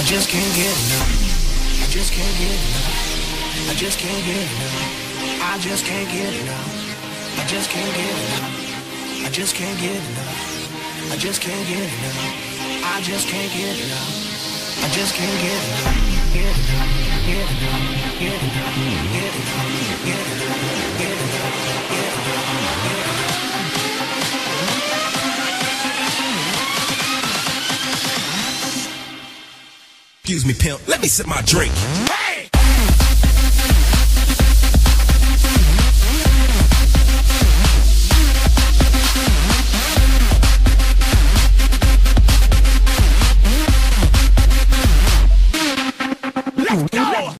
I just can't get enough. I just can't get enough. I just can't get enough. I just can't get enough. I just can't get enough. I just can't get enough. I just can't get enough. I just can't get enough. I just can't get enough. Get enough. Get enough. Get enough. Get enough. Excuse me, pimp. Let me sip my drink.